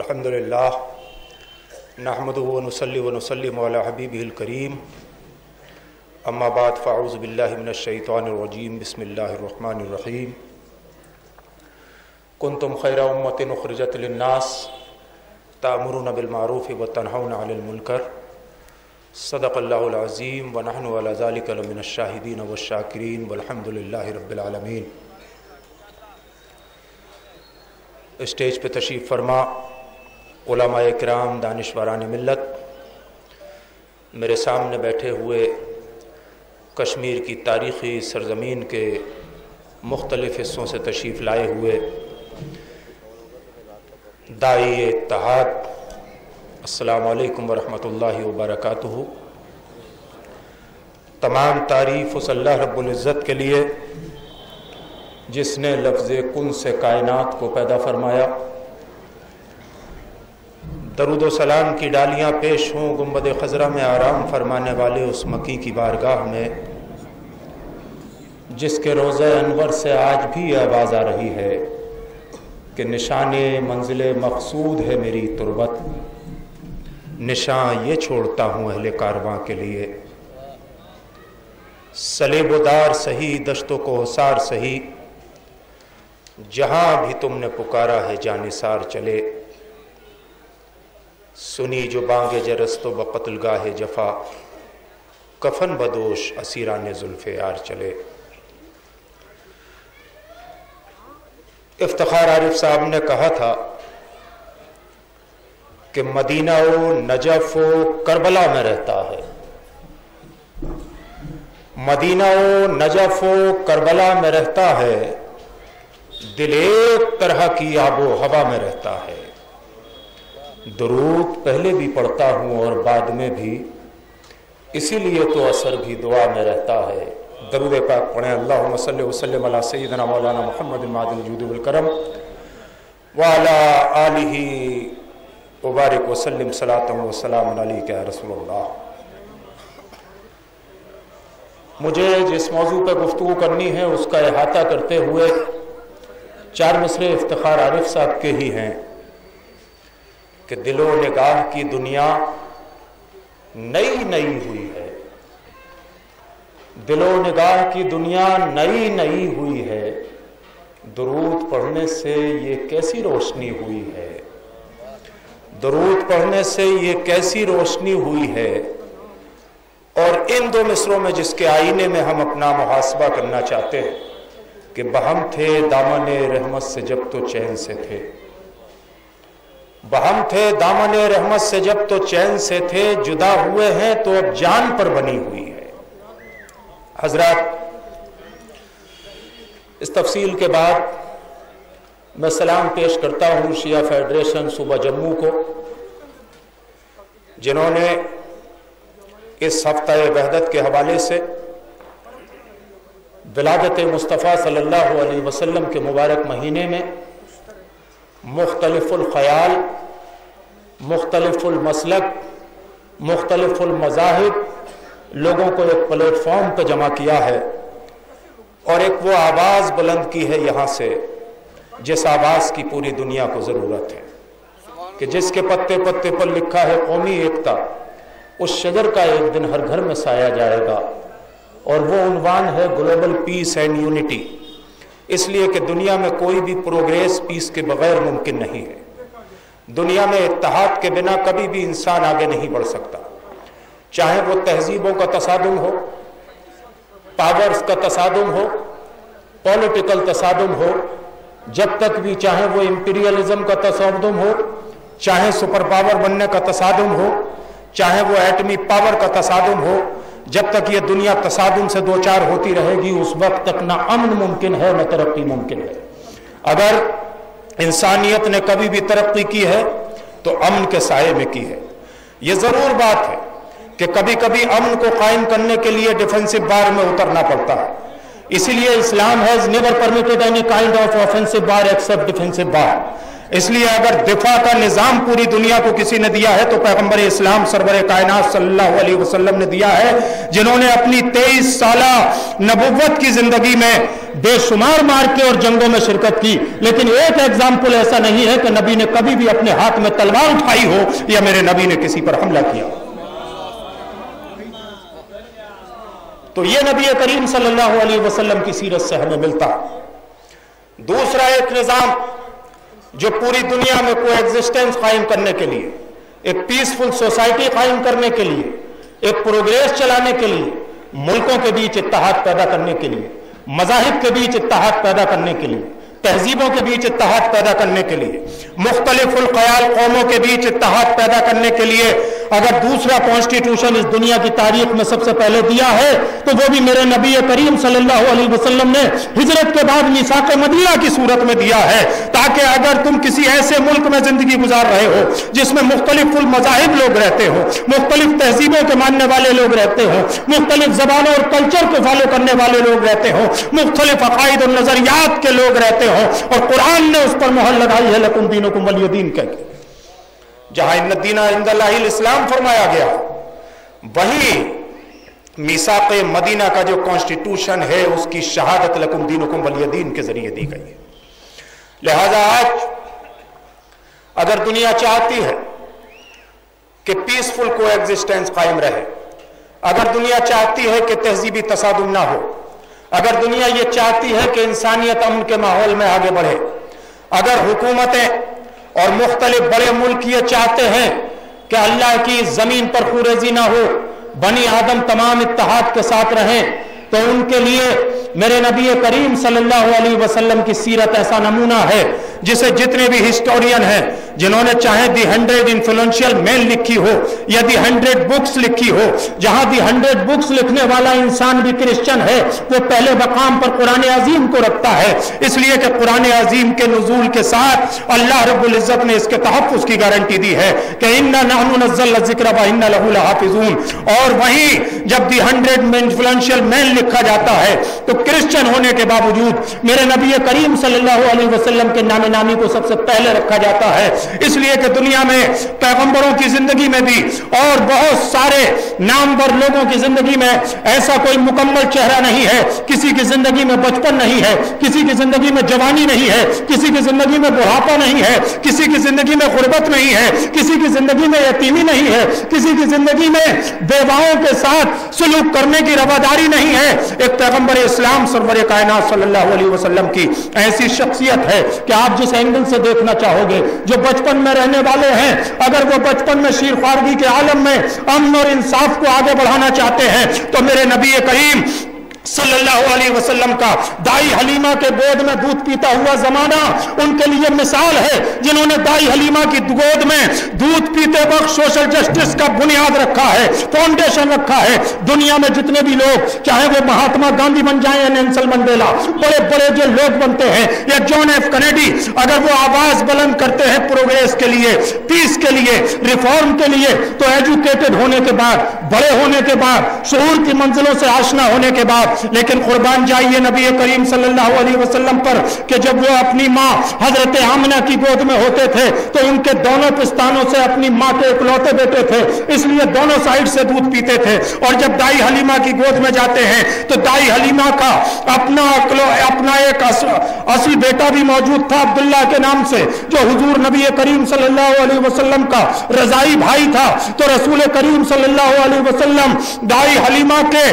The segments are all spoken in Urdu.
الحمد لله نحمده ونصلي ونسلم على حبيبه الكريم أما بعد فأعوذ بالله من الشيطان الرجيم بسم الله الرحمن الرحيم كنتم خير أمة أخرجت للناس تأمرون بالمعروف وتنهون عن المنكر صدق الله العظيم ونحن على ذلك لمن الشاهدين والشاكرين والحمد لله رب العالمين اسٹیج پہ تشریف فرما علماء کرام دانشوران ملت، میرے سامنے بیٹھے ہوئے کشمیر کی تاریخی سرزمین کے مختلف حصوں سے تشریف لائے ہوئے دائی اتحاد، السلام علیکم ورحمۃ اللہ وبرکاتہ۔ تمام تعریف اس اللہ رب العزت کے لیے، جس نے لفظ کن سے کائنات کو پیدا فرمایا۔ درود و سلام کی ڈالیاں پیش ہوں، گنبد خزرہ میں آرام فرمانے والے اس مکی کی بارگاہ میں، جس کے روزہ انور سے آج بھی آواز آ رہی ہے کہ نشان منزل مقصود ہے میری تربت۔ نشان یہ چھوڑتا ہوں اہل کارواں کے لیے۔ سلیب و دار صحیح دشتوں کو حسار صحیح جہاں بھی تم نے پکارا ہے جانسار چلے۔ سنی جو بانگے جرست و بقتل گاہ جفا۔ کفن بدوش اسیران زلف یار چلے۔ افتخار عارف صاحب نے کہا تھا کہ مدینہ و نجف و کربلا میں رہتا ہے۔ مدینہ و نجف و کربلا میں رہتا ہے۔ دل ایک طرح کی آب و ہوا میں رہتا ہے۔ درود پہلے بھی پڑھتا ہوں اور بعد میں بھی، اسی لیے تو اثر بھی دعا میں رہتا ہے۔ درود پاک پڑھیں۔ اللہ صلی وسلم علی سیدنا مولانا محمد المعدل الجود والکرم وعلا آلہ مبارک وسلم صلاة وسلام علیکہ رسول اللہ۔ مجھے جس موضوع پہ گفتگو کرنی ہے، اس کا احاطہ کرتے ہوئے چار مصرے افتخار عارف صاحب کے ہی ہیں۔ کہ دل و نگاہ کی دنیا نئی نئی ہوئی ہے۔ دل و نگاہ کی دنیا نئی نئی ہوئی ہے۔ درود پڑھنے سے یہ کیسی روشنی ہوئی ہے؟ درود پڑھنے سے یہ کیسی روشنی ہوئی ہے؟ اور ان دو مصروں میں جس کے آئینے میں ہم اپنا محاسبہ کرنا چاہتے ہیں کہ بہم تھے، دامن رحمت سے جب تو چین سے تھے۔ بہم تھے دامن رحمت سے، جب تو چین سے تھے جدا ہوئے ہیں، تو اب جان پر بنی ہوئی ہے۔ حضرات، اس تفصیل کے بعد میں سلام پیش کرتا ہوں شیعہ فیڈریشن صوبہ جموں کو، جنہوں نے اس ہفتہ وحدت کے حوالے سے ولادت مصطفیٰ صلی اللہ علیہ وسلم کے مبارک مہینے میں مختلف الخیال، مختلف المسلک، مختلف المذاہب، لوگوں کو ایک پلیٹ فارم پہ جمع کیا ہے اور ایک وہ آواز بلند کی ہے یہاں سے جس آواز کی پوری دنیا کو ضرورت ہے، کہ جس کے پتے پتے پر لکھا ہے قومی ایکتا، اس شجر کا ایک دن ہر گھر میں سایا جائے گا اور وہ عنوان ہے گلوبل پیس اینڈ یونٹی۔ اس لیے کہ دنیا میں کوئی بھی پروگریس پیس کے بغیر ممکن نہیں ہے۔ دنیا میں اتحاد کے بنا کبھی بھی انسان آگے نہیں بڑھ سکتا۔ چاہے وہ تہذیبوں کا تصادم ہو، پاورز کا تصادم ہو پولیٹیکل تصادم ہو، جب تک بھی چاہے وہ امپیریلزم کا تصادم ہو، چاہے سپر پاور بننے کا تصادم ہو، چاہے وہ ایٹمی پاور کا تصادم ہو جب تک یہ دنیا تصادم سے دو چار ہوتی رہے گی، اس وقت تک نہ امن ممکن ہے، نہ ترقی ممکن ہے۔ اگر انسانیت نے کبھی بھی ترقی کی ہے، تو امن کے سائے میں کی ہے۔ یہ ضرور بات ہے کہ کبھی کبھی امن کو قائم کرنے کے لیے ڈیفنسو بار میں اترنا پڑتا ہے۔ اسی لیے Islam has never permitted any kind of offensive war except defensive war اس لیے اگر دفاع کا نظام پوری دنیا کو کسی نے دیا ہے تو پیغمبر اسلام سرور کائنات صلی اللہ علیہ وسلم نے دیا ہے، جنہوں نے اپنی تیئیس سالہ نبوت کی زندگی میں بے شمار مار کے اور جنگوں میں شرکت کی۔ لیکن ایک ایگزامپل ایسا نہیں ہے کہ نبی نے کبھی بھی اپنے ہاتھ میں تلوار اٹھائی ہو یا میرے نبی نے کسی پر حملہ کیا۔ تو یہ نبی کریم صلی اللہ علیہ وسلم کی سیرت سے ہمیں ملتا۔ دوسرا ایک نظام جو پوری دنیا میں کوئی ایگزسٹنس قائم کرنے کے لیے، ایک پیسفل سوسائٹی قائم کرنے کے لیے، ایک پروگریس چلانے کے لیے، ملکوں کے بیچ اتحاد پیدا کرنے کے لیے، مذاہب کے بیچ اتحاد پیدا کرنے کے لیے۔ تہذیبوں کے بیچ اتحاد پیدا کرنے کے لیے، مختلف القیال قوموں کے بیچ اتحاد پیدا کرنے کے لیے اگر دوسرا کانسٹیٹیوشن اس دنیا کی تاریخ میں سب سے پہلے دیا ہے، تو وہ بھی میرے نبی کریم صلی اللہ علیہ وسلم نے ہجرت کے بعد میساک مدینہ کی صورت میں دیا ہے۔ تاکہ اگر تم کسی ایسے ملک میں زندگی گزار رہے ہو، جس میں مختلف المذاہب لوگ رہتے ہو مختلف تہذیبوں کے ماننے والے لوگ رہتے ہو مختلف زبانوں اور کلچر کو فالو کرنے والے لوگ رہتے ہو مختلف عقائد اور نظریات کے لوگ رہتے ہو ہو اور قرآن نے اس پر محل لگائی ہے، لکم دینکم ولی دین کہہ کے۔ جہاں ان الدین عند اللہ الاسلام فرمایا گیا، وہی میساق مدینہ کا جو کانسٹیٹیوشن ہے، اس کی شہادت لکم دینکم ولی دین کے ذریعے دی گئی ہے۔ لہذا آج اگر دنیا چاہتی ہے کہ پیسفل کو ایگزسٹنس قائم رہے، اگر دنیا چاہتی ہے کہ تہذیبی تصادم نہ ہو اگر دنیا یہ چاہتی ہے کہ انسانیت امن کے ماحول میں آگے بڑھے، اگر حکومتیں اور مختلف بڑے ملک یہ چاہتے ہیں کہ اللہ کی زمین پر خوریزی نہ ہو، بنی آدم تمام اتحاد کے ساتھ رہیں، تو ان کے لیے میرے نبی کریم صلی اللہ علیہ وسلم کی سیرت ایسا نمونہ ہے جسے جتنے بھی ہسٹورین ہیں جنہوں نے چاہے دی ہنڈریڈ انفلوئنشیل مین لکھی ہو یا دی ہنڈریڈ بکس لکھی ہو، جہاں دی ہنڈریڈ بکس لکھنے والا انسان بھی کرسچن ہے، وہ پہلے مقام پر قرآن عظیم کو رکھتا ہے۔ اس لیے کہ قرآن عظیم کے نزول کے ساتھ اللہ رب العزت نے اس کے تحفظ کی گارنٹی دی ہے کہ اننا نحن نزل ذکر و اننا لہو لحافظون۔ اور وہیں جب دی ہنڈریڈ انفلوئنشیل مین لکھا جاتا ہے تو کرسچن ہونے کے باوجود میرے نبی کریم صلی اللہ علیہ وسلم کے نام نامی کو سب سے پہلے رکھا جاتا ہے۔ اس لیے کہ دنیا میں پیغمبروں کی زندگی میں بھی اور بہت سارے نامور لوگوں کی زندگی میں ایسا کوئی مکمل چہرہ نہیں ہے۔ کسی کی زندگی میں بچپن نہیں ہے، کسی کی زندگی میں جوانی نہیں ہے، کسی کی زندگی میں بڑھاپا نہیں ہے، کسی کی زندگی میں غربت نہیں ہے، کسی کی زندگی میں یتیمی نہیں ہے، کسی کی زندگی میں بیواؤں کے ساتھ سلوک کرنے کی رواداری نہیں ہے۔ ایک پیغمبر اسلام سرور کائنات صلی اللہ علیہ وسلم کی ایسی شخصیت ہے کہ آپ جس اینگل سے دیکھنا چاہو گے، جو بچپن میں رہنے والے ہیں۔ اگر وہ بچپن میں شیر خوارگی کے عالم میں امن اور انصاف کو آگے بڑھانا چاہتے ہیں، تو میرے نبی کریم صلی اللہ علیہ وسلم کا دائی حلیمہ کے گود میں دودھ پیتا ہوا زمانہ ان کے لیے مثال ہے۔ جنہوں نے دائی حلیمہ کی گود میں دودھ پیتے وقت سوشل جسٹس کا بنیاد رکھا ہے، فاؤنڈیشن رکھا ہے۔ دنیا میں جتنے بھی لوگ، چاہے وہ مہاتما گاندھی بن جائیں یا نینسل منڈیلا، بڑے بڑے جو لوگ بنتے ہیں، یا جون ایف کنیڈی، اگر وہ آواز بلند کرتے کے لیے پیس کے لیے ریفارم کے لیے، تو ایجوکیٹڈ ہونے کے بعد، بڑے ہونے کے بعد، شعور کی منزلوں سے آشنا ہونے کے بعد، لیکن قربان جائیے نبی کریم صلی اللہ علیہ وسلم پر کہ جب وہ اپنی ماں حضرت آمنہ کی گود میں ہوتے تھے، تو ان کے دونوں پستانوں سے اپنی ماں کے اکلوتے بیٹے تھے، اس لیے دونوں سائڈ سے دودھ پیتے تھے۔ اور جب دائی حلیمہ کی گود میں جاتے ہیں، تو دائی حلیمہ کا اپنا اپنا ایک اصل بیٹا بھی موجود تھا عبداللہ کے نام سے، جو حضور نبی کریم صلی اللہ علیہ وسلم کا رضائی بھائی تھا تو رسول کریم صلی اللہ علیہ وسلم دائی حلیمہ کے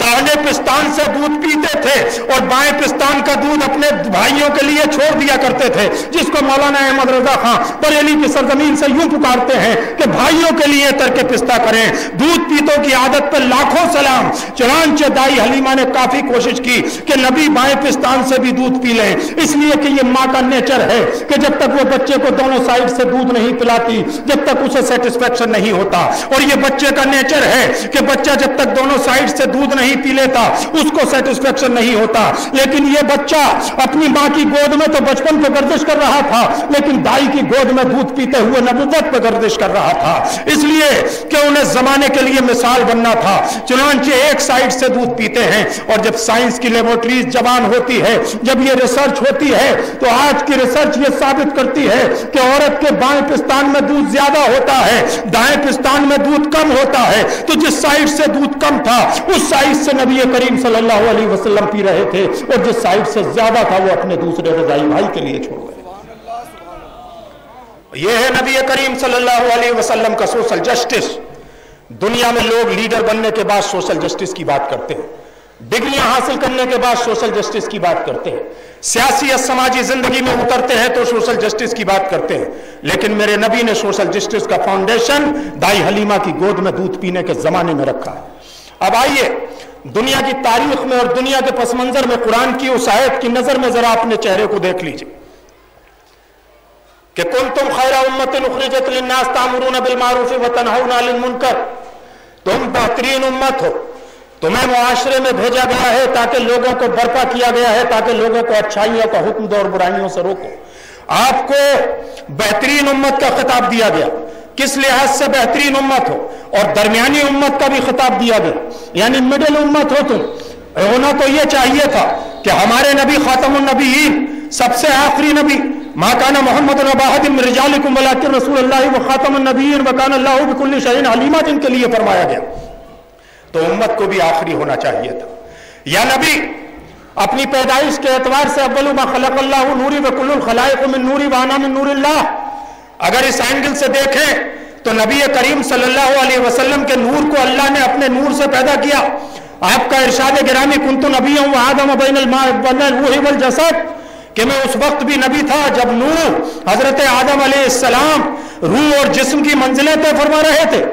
دانے پستان سے دودھ پیتے تھے اور بائیں پستان کا دودھ اپنے بھائیوں کے لیے چھوڑ دیا کرتے تھے، جس کو مولانا احمد رضا خان بریلی کی سرزمین سے یوں پکارتے ہیں کہ بھائیوں کے لیے ترک پستہ کریں۔ دودھ پیتوں کی عادت پر لاکھوں سلام۔ چنانچہ دائی حلیمہ نے کافی کوشش کی کہ نبی بائیں پستان سے بھی دودھ پی لیں۔ اس لیے کہ یہ ماں کا نیچر ہے کہ جب تک وہ بچے کو دونوں سائڈ سے دودھ نہیں پلاتی، جب تک اسے سیٹسفیکشن نہیں ہوتا۔ اور یہ بچے کا نیچر ہے کہ بچہ جب تک دونوں سائڈ سے دودھ نہیں نہیں پی لیتا، اس کو سیٹسفیکشن نہیں ہوتا۔ لیکن یہ بچہ اپنی ماں کی گود میں تو بچپن پہ گردش کر رہا تھا، لیکن دائی کی گود میں دودھ پیتے ہوئے نبوت پہ گردش کر رہا تھا۔ اس لیے کہ انہیں زمانے کے لیے مثال بننا تھا۔ چنانچہ ایک سائڈ سے دودھ پیتے ہیں، اور جب سائنس کی لیبورٹریز جوان ہوتی ہے جب یہ ریسرچ ہوتی ہے، تو آج کی ریسرچ یہ ثابت کرتی ہے کہ عورت کے بائیں پستان میں دودھ زیادہ ہوتا ہے، دائیں پستان میں دودھ کم ہوتا ہے۔ تو جس سائڈ سے دودھ کم تھا، اس سائٹ سائڈ سے نبی کریم صلی اللہ علیہ وسلم پی رہے تھے اور جس سائڈ سے زیادہ تھا وہ اپنے دوسرے رضائی بھائی کے لیے چھوڑ گئے۔ یہ ہے نبی کریم صلی اللہ علیہ وسلم کا سوشل جسٹس۔ دنیا میں لوگ لیڈر بننے کے بعد سوشل جسٹس کی بات کرتے ہیں۔ ڈگریاں حاصل کرنے کے بعد سوشل جسٹس کی بات کرتے ہیں۔ سیاسی یا سماجی زندگی میں اترتے ہیں تو سوشل جسٹس کی بات کرتے ہیں۔ لیکن میرے نبی نے سوشل جسٹس کا فاؤنڈیشن دائی حلیمہ کی گود میں دودھ پینے کے زمانے میں رکھا ہے۔ اب آئیے دنیا کی تاریخ میں اور دنیا کے پس منظر میں قرآن کی اس آیت کی نظر میں ذرا اپنے چہرے کو دیکھ لیجیے۔ کہ کن تم خیر امت اخرجت للناس تامرون بالمعروف و عن المنکر۔ تم بہترین امت ہو۔ تمہیں معاشرے میں بھیجا گیا ہے تاکہ لوگوں کو برپا کیا گیا ہے، تاکہ لوگوں کو اچھائیوں کا حکم دو اور برائیوں سے روکو۔ آپ کو بہترین امت کا خطاب دیا گیا۔ کس لحاظ سے بہترین امت ہو؟ اور درمیانی امت کا بھی خطاب دیا گیا۔ یعنی مڈل امت ہو تم۔ ہونا تو یہ چاہیے تھا کہ ہمارے نبی خاتم النبیین، سب سے آخری نبی، ما کانا محمد الباحد رجالکم، ولیکن رسول اللہ و خاتم النبیین، وکان اللہ بکل شہین علیمہ جن کے لیے فرمایا گیا۔ تو امت کو بھی آخری ہونا چاہیے تھا۔ یا نبی، اپنی پیدائش کے اعتبار سے اول ما خلق اللہ نوری وکل الخلائق من نوری وانا من نور اللہ۔ اگر اس اینگل سے دیکھیں تو نبی کریم صلی اللہ علیہ وسلم کے نور کو اللہ نے اپنے نور سے پیدا کیا۔ آپ کا ارشاد گرامی کنت نبی ہوں آدم بین الماء والجسد کہ میں اس وقت بھی نبی تھا جب نور حضرت آدم علیہ السلام روح اور جسم کی منزلیں طے فرما رہے تھے۔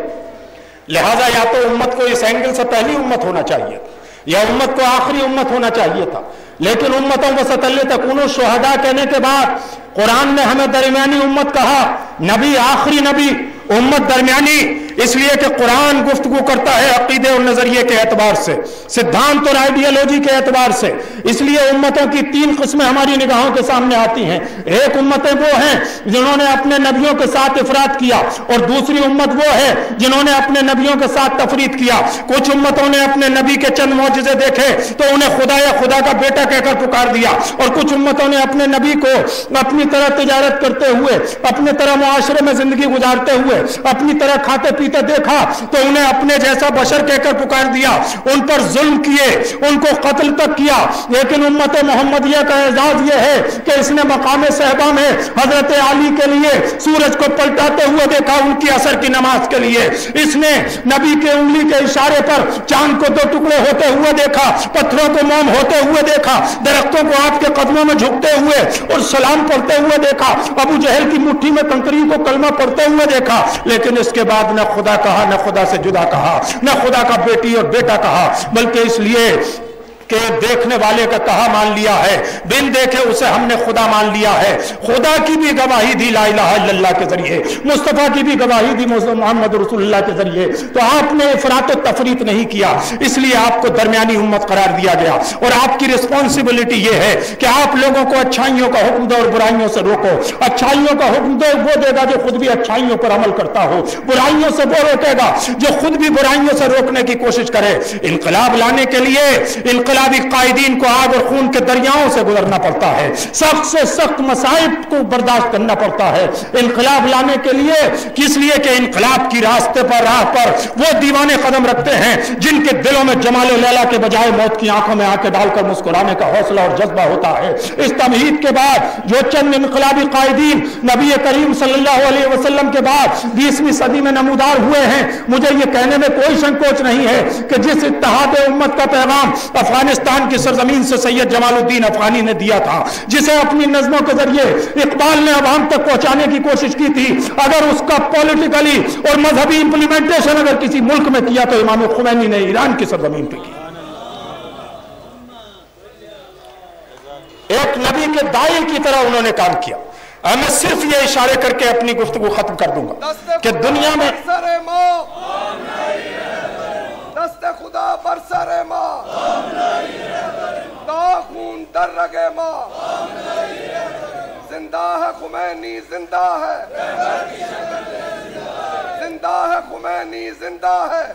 لہٰذا یا تو امت کو اس اینگل سے پہلی امت ہونا چاہیے تھا، یا امت کو آخری امت ہونا چاہیے تھا۔ لیکن امتوں کو ستلی تکون شہدا کہنے کے بعد قرآن نے ہمیں درمیانی امت کہا، نبی آخری نبی امت درمیانی اس لیے کہ قرآن گفتگو کرتا ہے عقیدے اور نظریے کے اعتبار سے، سدھانت اور آئیڈیالوجی کے اعتبار سے۔ اس لیے امتوں کی تین قسمیں ہماری نگاہوں کے سامنے آتی ہیں۔ ایک امتیں وہ ہیں جنہوں نے اپنے نبیوں کے ساتھ افراد کیا اور دوسری امت وہ ہے جنہوں نے اپنے نبیوں کے ساتھ تفرید کیا۔ کچھ امتوں نے اپنے نبی کے چند معجزے دیکھے تو انہیں خدا یا خدا کا بیٹا کہہ کر پکار دیا۔ اور کچھ امتوں نے اپنے نبی کو اپنی طرح تجارت کرتے ہوئے، اپنے طرح معاشرے میں زندگی گزارتے ہوئے اپنی طرح کھاتے پیتے دیکھا تو انہیں اپنے جیسا بشر کہہ کر پکار دیا، ان پر ظلم کیے، ان کو قتل تک کیا۔ لیکن امت محمدیہ کا اعزاز یہ ہے کہ اس نے مقام صحبہ میں حضرت علی کے لیے سورج کو پلٹاتے ہوئے دیکھا ان کی اثر کی نماز کے لیے۔ اس نے نبی کے انگلی کے اشارے پر چاند کو دو ٹکڑے ہوتے ہوئے دیکھا، پتھروں کو موم ہوتے ہوئے دیکھا، درختوں کو آپ کے قدموں میں جھکتے ہوئے اور سلام پڑھتے ہوئے دیکھا، ابو جہل کی مٹھی میں کنکری کو کلمہ پڑھتے ہوئے دیکھا۔ لیکن اس کے بعد نہ خدا کہا، نہ خدا سے جدا کہا، نہ خدا کا بیٹی اور بیٹا کہا، بلکہ اس لیے کہ دیکھنے والے کا کہا مان لیا ہے، بن دیکھے اسے ہم نے خدا مان لیا ہے۔ خدا کی بھی گواہی دی لا الہ الا اللہ کے ذریعے، مصطفیٰ کی بھی گواہی دی محمد رسول اللہ کے ذریعے۔ تو آپ نے افراد و تفریط نہیں کیا، اس لیے آپ کو درمیانی امت قرار دیا گیا۔ اور آپ کی رسپانسبلٹی یہ ہے کہ آپ لوگوں کو اچھائیوں کا حکم دو اور برائیوں سے روکو۔ اچھائیوں کا حکم دو، وہ دے گا جو خود بھی اچھائیوں پر عمل کرتا ہو۔ برائیوں سے وہ روکے گا جو خود بھی برائیوں سے روکنے کی کوشش کرے۔ انقلاب لانے کے لیے، انقلاب انقلابی قائدین کو آگ اور خون کے دریاؤں سے گزرنا پڑتا ہے۔ سخت سے سخت مسائب کو برداشت کرنا پڑتا ہے۔ انقلاب لانے کے لیے کس لیے کہ انقلاب کی راستے پر راہ پر وہ دیوانے قدم رکھتے ہیں جن کے دلوں میں جمال لیلا کے بجائے موت کی آنکھوں میں آنکھیں ڈال کر مسکرانے کا حوصلہ اور جذبہ ہوتا ہے۔ اس تمہید کے بعد جو چند انقلابی قائدین نبی کریم صلی اللہ علیہ وسلم کے بعد بیسویں صدی میں نمودار ہوئے ہیں، مجھے یہ کہنے میں کوئی سنکوچ نہیں ہے کہ جس اتحاد امت کا پیغام افغان افغانستان کی سرزمین سے سید جمال الدین افغانی نے دیا تھا، جسے اپنی نظموں کے ذریعے اقبال نے عوام تک پہنچانے کی کوشش کی تھی۔ اگر اس کا پولیٹیکلی اور مذہبی امپلیمنٹیشن اگر کسی ملک میں کیا تو امام خمینی نے ایران کی سرزمین پہ کی۔ ایک نبی کے دائل کی طرح انہوں نے کام کیا۔ میں صرف یہ اشارے کر کے اپنی گفتگو ختم کر دوں گا کہ دنیا میں خدا بر سر ما۔ دا خون در رگ ما۔ زندہ ہے خمینی، زندہ ہے۔ زندہ ہے خمینی، زندہ ہے۔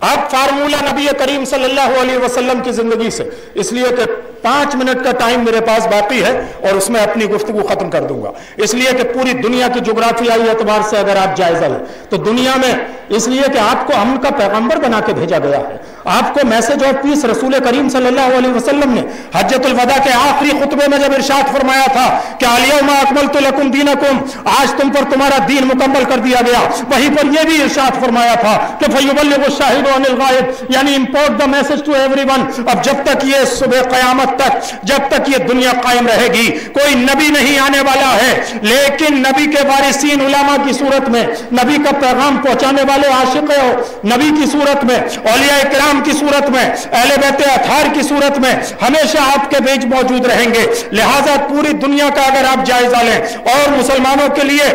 اب فارمولہ نبی کریم صلی اللہ علیہ وسلم کی زندگی سے۔ اس لیے کہ پانچ منٹ کا ٹائم میرے پاس باقی ہے اور اس میں اپنی گفتگو ختم کر دوں گا۔ اس لیے کہ پوری دنیا کی جغرافیائی اعتبار سے اگر آپ جائزہ لیں، تو دنیا میں اس لیے کہ آپ کو امن کا پیغمبر بنا کے بھیجا گیا ہے۔ آپ کو میسج آف پیس رسول کریم صلی اللہ علیہ وسلم نے حجت الوداع کے آخری خطبے میں جب ارشاد فرمایا تھا کہ علیہ اکملت لکم دینکم آج تم پر تمہارا دین مکمل کر دیا گیا۔ وہیں پر یہ بھی ارشاد فرمایا تھا کہ فیبلغ الشاہد عن الغائب یعنی impart the message to every one اب جب تک یہ صبح قیامت تک، جب تک یہ دنیا قائم رہے گی، کوئی نبی نہیں آنے والا ہے۔ لیکن نبی کے وارثین علماء کی صورت میں، نبی کا پیغام پہنچانے والے عاشق ہو نبی کی صورت میں اولیاء کرام اکرام کی صورت میں، اہل بیت اطہار کی صورت میں ہمیشہ آپ کے بیچ موجود رہیں گے۔ لہٰذا پوری دنیا کا اگر آپ جائزہ لیں اور مسلمانوں کے لیے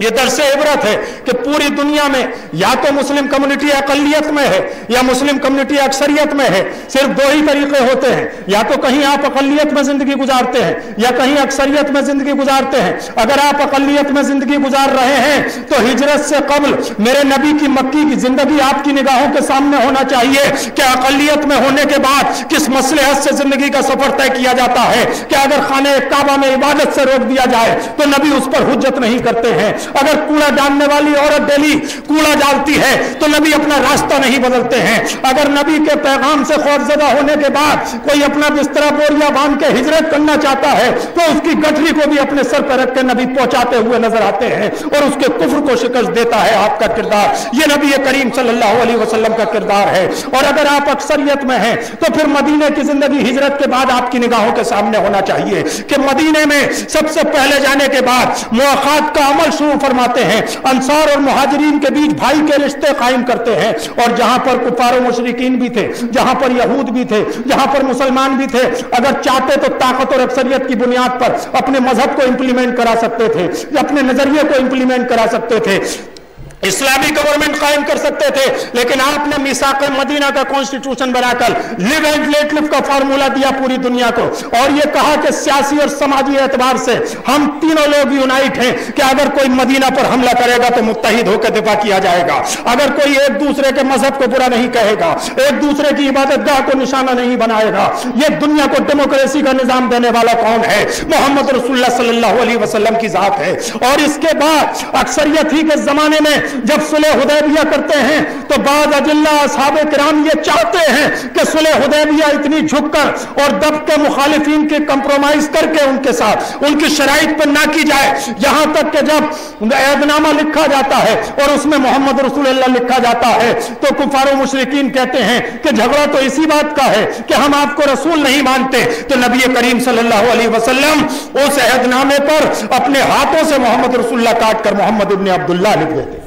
یہ درس عبرت ہے کہ پوری دنیا میں یا تو مسلم کمیونٹی اقلیت میں ہے یا مسلم کمیونٹی اکثریت میں ہے، صرف دو ہی طریقے ہوتے ہیں۔ یا تو کہیں آپ اقلیت میں زندگی گزارتے ہیں یا کہیں اکثریت میں زندگی گزارتے ہیں۔ اگر آپ اقلیت میں زندگی گزار رہے ہیں تو ہجرت سے قبل میرے نبی کی مکی کی زندگی آپ کی نگاہوں کے سامنے ہونا چاہیے کہ اقلیت میں ہونے کے بعد کس مسلحت سے زندگی کا سفر طے کیا جاتا ہے۔ کہ اگر خانہ کعبہ میں عبادت سے روک دیا جائے تو نبی اس پر حجت نہیں کرتے ہیں۔ اگر کوڑا ڈالنے والی عورت ڈیلی کوڑا ڈالتی ہے تو نبی اپنا راستہ نہیں بدلتے ہیں۔ اگر نبی کے پیغام سے خوف زدہ ہونے کے بعد کوئی اپنا بسترا بوریا باندھ کے ہجرت کرنا چاہتا ہے تو اس کی گٹھری کو بھی اپنے سر پر رکھ کے نبی پہنچاتے ہوئے نظر آتے ہیں اور اس کے کفر کو شکست دیتا ہے آپ کا کردار۔ یہ نبی کریم صلی اللہ علیہ وسلم کا کردار ہے۔ اور اگر آپ اکثریت میں ہیں تو پھر مدینے کی زندگی ہجرت کے بعد آپ کی نگاہوں کے سامنے ہونا چاہیے کہ مدینے میں سب سے پہلے جانے کے بعد مواقع کا عمل شروع فرماتے ہیں، انصار اور مہاجرین کے بیچ بھائی کے رشتے قائم کرتے ہیں۔ اور جہاں پر کفار و مشرقین بھی تھے، جہاں پر یہود بھی تھے، جہاں پر مسلمان بھی تھے، اگر چاہتے تو طاقت اور اکثریت کی بنیاد پر اپنے مذہب کو امپلیمنٹ کرا سکتے تھے، اپنے نظریے کو امپلیمنٹ کرا سکتے تھے۔ اسلامی گورنمنٹ قائم کر سکتے تھے، لیکن آپ نے میساق مدینہ کا کانسٹیٹیوشن بنا کر لیو اینڈ لیٹ لیو کا فارمولا دیا پوری دنیا کو۔ اور یہ کہا کہ سیاسی اور سماجی اعتبار سے ہم تینوں لوگ یونائٹ ہیں کہ اگر کوئی مدینہ پر حملہ کرے گا تو متحد ہو کے دفاع کیا جائے گا۔ اگر کوئی ایک دوسرے کے مذہب کو برا نہیں کہے گا، ایک دوسرے کی عبادت گاہ کو نشانہ نہیں بنائے گا۔ یہ دنیا کو ڈیموکریسی کا نظام دینے والا کون ہے۔ محمد رسول اللہ صلی اللہ علیہ وسلم کی ذات ہے۔ اور اس کے بعد اکثریت ہی کے زمانے میں جب صلح حدیبیہ کرتے ہیں تو بعض اجلہ اصحاب کرام یہ چاہتے ہیں کہ صلح حدیبیہ اتنی جھک کر اور دب کے مخالفین کے کمپرومائز کر کے ان کے ساتھ، ان کی شرائط پر نہ کی جائے۔ یہاں تک کہ جب عہد نامہ لکھا جاتا ہے اور اس میں محمد رسول اللہ لکھا جاتا ہے تو کفار و مشرقین کہتے ہیں کہ جھگڑا تو اسی بات کا ہے کہ ہم آپ کو رسول نہیں مانتے۔ تو نبی کریم صلی اللہ علیہ وسلم اس عہد نامے پر اپنے ہاتھوں سے محمد رسول اللہ کاٹ کر محمد ابن عبداللہ لکھ دیتے۔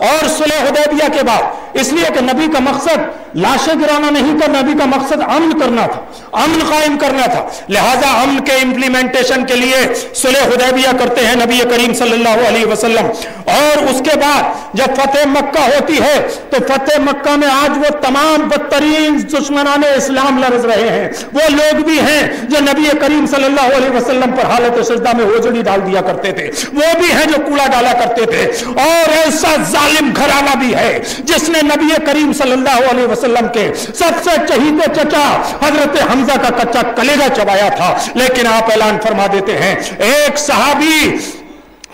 اور صلح حدیبیہ کے بعد۔ اس لیے کہ نبی کا مقصد لاشیں گرانا نہیں تھا نبی کا مقصد امن کرنا تھا، امن قائم کرنا تھا۔ لہذا امن کے امپلیمنٹیشن کے لیے صلح حدیبیہ کرتے ہیں نبی کریم صلی اللہ علیہ وسلم۔ اور اس کے بعد جب فتح مکہ ہوتی ہے، تو فتح مکہ میں آج وہ تمام بدترین دشمنان اسلام لرز رہے ہیں۔ وہ لوگ بھی ہیں جو نبی کریم صلی اللہ علیہ وسلم پر حالت سجدہ میں ہوجڑی ڈال دیا کرتے تھے۔ وہ بھی ہیں جو کوڑا ڈالا کرتے تھے۔ اور ایسا ظالم گھرانہ بھی ہے، جس نے نبی کریم صلی اللہ علیہ وسلم کے سب سے چہیتے چچا حضرت حمزہ کا کچا کلیجہ چبایا تھا۔ لیکن آپ اعلان فرما دیتے ہیں، ایک صحابی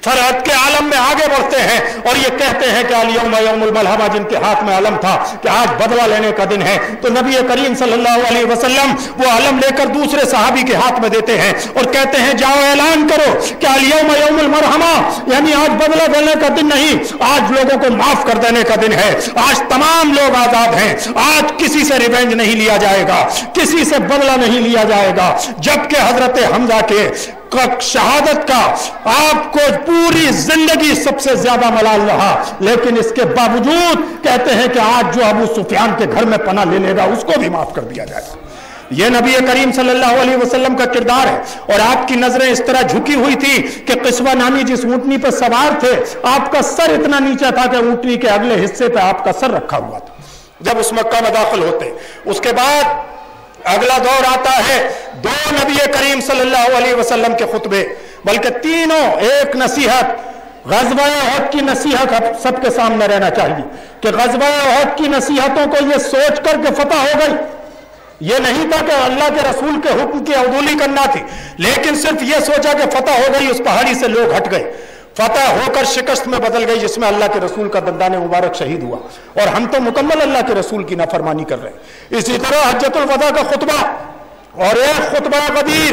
فرحت کے عالم میں آگے بڑھتے ہیں اور یہ کہتے ہیں کہ یوم یوم الملحمہ جن کے ہاتھ میں علم تھا کہ آج بدلہ لینے کا دن ہے، تو نبی کریم صلی اللہ علیہ وسلم وہ علم لے کر دوسرے صحابی کے ہاتھ میں دیتے ہیں اور کہتے ہیں، جاؤ اعلان کرو کہ یوم یوم المرحمہ یعنی آج بدلہ دینے کا دن نہیں، آج لوگوں کو معاف کر دینے کا دن ہے، آج تمام لوگ آزاد ہیں، آج کسی سے ریونج نہیں لیا جائے گا، کسی سے بدلہ نہیں لیا جائے گا، جبکہ حضرت حمزہ کے شہادت کا آپ کو پوری زندگی سب سے زیادہ ملال رہا۔ لیکن اس کے باوجود کہتے ہیں کہ آج جو ابو سفیان کے گھر میں پناہ لے لے گا، اس کو بھی معاف کر دیا جائے۔ گا یہ نبی کریم صلی اللہ علیہ وسلم کا کردار ہے۔ اور آپ کی نظریں اس طرح جھکی ہوئی تھی کہ قصوہ نامی جس اونٹنی پر سوار تھے، آپ کا سر اتنا نیچا تھا کہ اونٹنی کے اگلے حصے پہ آپ کا سر رکھا ہوا تھا۔ جب اس مکہ میں داخل ہوتے، اس کے بعد اگلا دور آتا ہے دو نبی کریم صلی اللہ علیہ وسلم کے خطبے، بلکہ تینوں ایک نصیحت، غزوہ عہد کی نصیحت سب کے سامنے رہنا چاہیے کہ غزوہ عہد کی نصیحتوں کو یہ سوچ کر کے فتح ہو گئی۔ یہ نہیں تھا کہ اللہ کے رسول کے حکم کی عدولی کرنا تھی، لیکن صرف یہ سوچا کہ فتح ہو گئی، اس پہاڑی سے لوگ ہٹ گئے۔ فتح ہو کر شکست میں بدل گئی جس میں اللہ کے رسول کا دندان مبارک شہید ہوا اور ہم تو مکمل اللہ کے رسول کی نافرمانی کر رہے ہیں۔ اسی طرح حجت الوداع کا خطبہ اور ایک خطبہ قدیر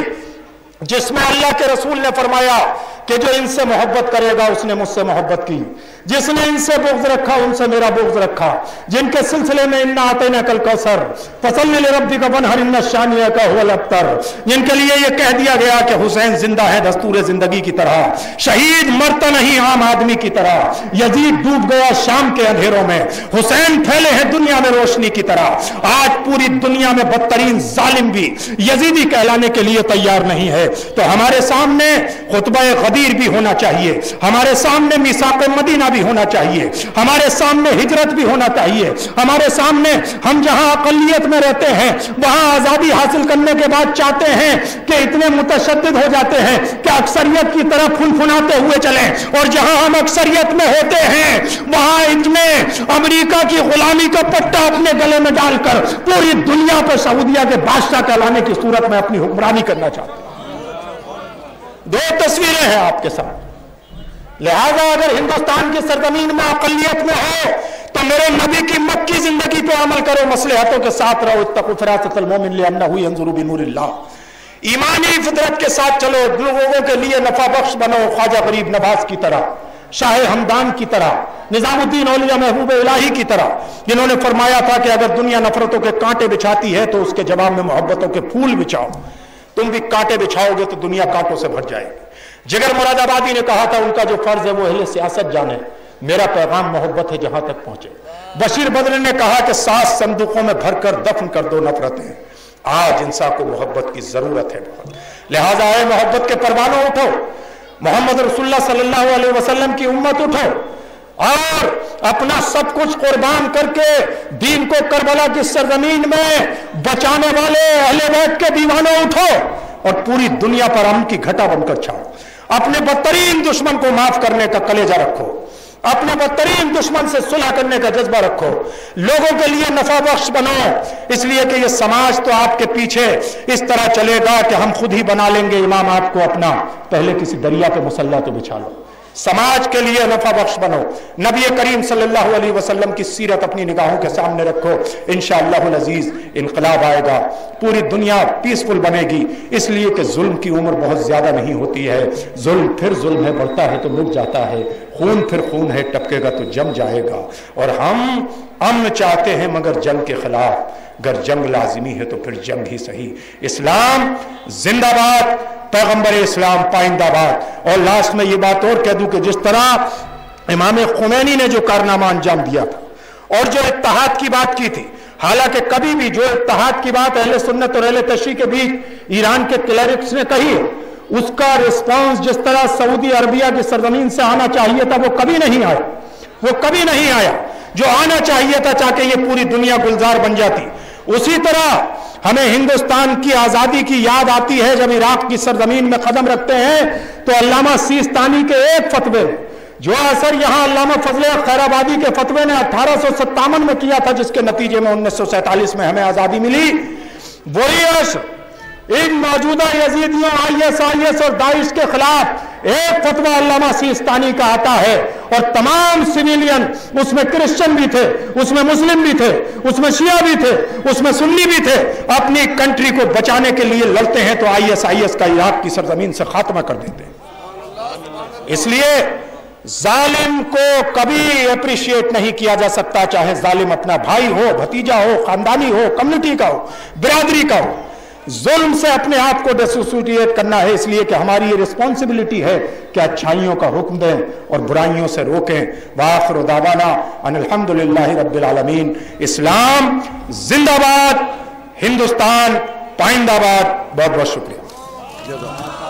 جس میں اللہ کے رسول نے فرمایا کہ جو ان سے محبت کرے گا، اس نے مجھ سے محبت کی۔ جس نے ان سے بغض رکھا، ان سے میرا بغض رکھا۔ جن کے سلسلے میں انہا آتے نہ کل کوثر، فصل ربی کا بن ہر ان شانیہ کا ہو الابتر۔ جن کے لیے یہ کہہ دیا گیا کہ حسین زندہ ہے دستور زندگی کی طرح۔ شہید مرتا نہیں عام آدمی کی طرح۔ یزید ڈوب گیا شام کے اندھیروں میں۔ حسین پھیلے ہیں دنیا میں روشنی کی طرح۔ آج پوری دنیا میں بدترین ظالم بھی یزیدی کہلانے کے لیے تیار نہیں ہے۔ تو ہمارے سامنے خطبہ غدیر بھی ہونا چاہیے۔ ہمارے سامنے میساق مدینہ بھی ہونا چاہیے۔ ہمارے سامنے ہجرت بھی ہونا چاہیے۔ ہمارے سامنے ہم جہاں اقلیت میں رہتے ہیں، وہاں آزادی حاصل کرنے کے بعد چاہتے ہیں کہ اتنے متشدد ہو جاتے ہیں کہ اکثریت کی طرف فنفناتے ہوئے چلیں۔ اور جہاں ہم اکثریت میں ہوتے ہیں، وہاں اتنے امریکہ کی غلامی کا پٹا اپنے گلے میں ڈال کر پوری دنیا پر سعودیہ کے بادشاہ کہلانے کی صورت میں اپنی حکمرانی کرنا چاہتے ہیں۔ دو تصویریں ہیں آپ کے ساتھ۔ لہذا اگر ہندوستان کی سرزمین میں اقلیت میں ہے، تو میرے نبی کی مکی زندگی پہ عمل کرو مسلحتوں کے ساتھ رہو۔ اتقو فراست المومن لئنہ ہوئی انظرو بنور اللہ ایمانی فطرت کے ساتھ چلو، لوگوں کے لیے نفع بخش بنو، خواجہ غریب نواز کی طرح، شاہ حمدان کی طرح، نظام الدین اولیاء محبوب الہی کی طرح۔ جنہوں نے فرمایا تھا کہ اگر دنیا نفرتوں کے کانٹے بچھاتی ہے، تو اس کے جواب میں محبتوں کے پھول بچھاؤ۔ تم بھی کانٹے بچھاؤ گے تو دنیا کانٹوں سے بھر جائے گی۔ جگر مراد آبادی نے کہا تھا، ان کا جو فرض ہے وہ اہل سیاست جانے، میرا پیغام محبت ہے جہاں تک پہنچے۔ بشیر بدر نے کہا کہ سات صندوقوں میں بھر کر دفن کر دو نفرتیں۔ آج انسان کو محبت کی ضرورت ہے بہت۔ لہٰذا آئے محبت کے پروانوں اٹھو۔ محمد رسول اللہ صلی اللہ علیہ وسلم کی امت اٹھو۔ اور اپنا سب کچھ قربان کر کے دین کو کربلا کی سرزمین میں بچانے والے اہل بیت کے دیوانوں اٹھو اور پوری دنیا پر امن کی گھٹا بن کر چھاؤ۔ اپنے بدترین دشمن کو معاف کرنے کا کلیجہ رکھو۔ اپنے بدترین دشمن سے صلح کرنے کا جذبہ رکھو۔ لوگوں کے لیے نفع بخش بناؤ اس لیے کہ یہ سماج تو آپ کے پیچھے اس طرح چلے گا کہ ہم خود ہی بنا لیں گے۔ امام آپ کو اپنا پہلے کسی دریا پہ مسلح تو بچھا لو۔ سماج کے لیے نفع بخش بنو۔ نبی کریم صلی اللہ علیہ وسلم کی سیرت اپنی نگاہوں کے سامنے رکھو۔ انشاءاللہ العزیز انقلاب آئے گا۔ پوری دنیا پیسفل بنے گی۔ اس لیے کہ ظلم کی عمر بہت زیادہ نہیں ہوتی ہے۔ ظلم پھر ظلم ہے، بڑھتا ہے تو لک جاتا ہے۔ خون پھر خون ہے، ٹپکے گا تو جم جائے گا۔ اور ہم امن چاہتے ہیں مگر جنگ کے خلاف۔ اگر جنگ لازمی ہے تو پھر جنگ ہی صحیح۔ اسلام زندہ باد، پیغمبر اسلام پائندہ باد۔ اور لاسٹ میں یہ بات اور کہہ دوں کہ جس طرح امام خمینی نے جو کارنامہ انجام دیا تھا اور جو اتحاد کی بات کی تھی، حالانکہ کبھی بھی جو اتحاد کی بات اہل سنت اور اہل تشریح کے بیچ ایران کے کلیرکس نے کہی ہے، اس کا رسپانس جس طرح سعودی عربیہ کی سرزمین سے آنا چاہیے تھا، وہ کبھی نہیں آیا۔ وہ کبھی نہیں آیا۔ جو آنا چاہیے تھا چاہے یہ پوری دنیا گلزار بن جاتی۔ اسی طرح ہمیں ہندوستان کی آزادی کی یاد آتی ہے جب عراق کی سرزمین میں قدم رکھتے ہیں، تو علامہ سیستانی کے ایک فتوے، جو اثر یہاں علامہ فضل خیر آبادی کے فتوے نے اٹھارہ سو ستاون میں کیا تھا، جس کے نتیجے میں انیس سو سینتالیس میں ہمیں آزادی ملی۔ وہی اثر ان موجودہ یزیدیوں آئی ایس آئی ایس اور داعش کے خلاف ایک فتوہ علامہ سیستانی کا آتا ہے اور تمام سویلین، اس میں کرسچن بھی تھے، اس میں مسلم بھی تھے، اس میں شیعہ بھی تھے، اس میں سنی بھی تھے، اپنی کنٹری کو بچانے کے لیے لڑتے ہیں تو آئی ایس آئی ایس کا عراق کی سرزمین سے خاتمہ کر دیتے ہیں۔ اس لیے ظالم کو کبھی اپریشیٹ نہیں کیا جا سکتا، چاہے ظالم اپنا بھائی ہو، بھتیجا ہو، خاندانی ہو، کمیونٹی کا ہو، برادری کا ہو۔ ظلم سے اپنے آپ کو ڈیسوسیٹیٹ کرنا ہے، اس لیے کہ ہماری یہ رسپانسبلٹی ہے کہ اچھائیوں کا حکم دیں اور برائیوں سے روکیں۔ وآخر دعوانا ان الحمدللہ رب العالمین۔ اسلام زندہ باد، ہندوستان پائندہ باد۔ بہت بہت شکریہ۔